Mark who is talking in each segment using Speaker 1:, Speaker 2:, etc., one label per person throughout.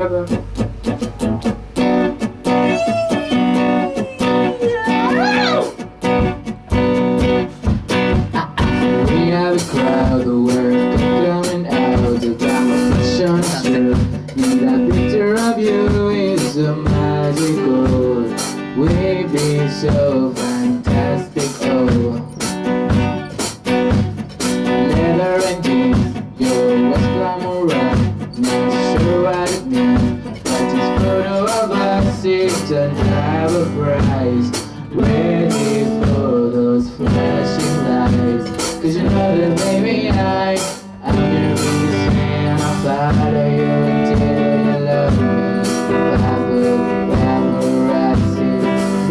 Speaker 1: 가자.
Speaker 2: We have a crowd, the word of us have a price. Ready for those flashing lights. Cause you know that baby I I'm your reason I follow you until you love me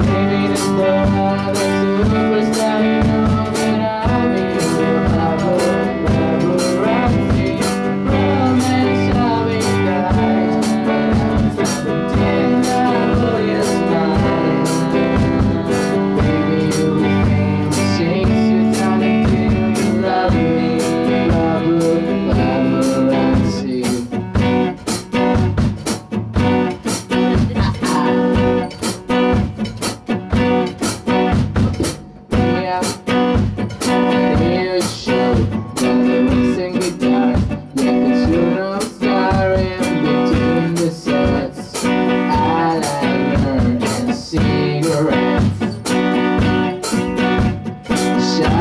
Speaker 2: Baby the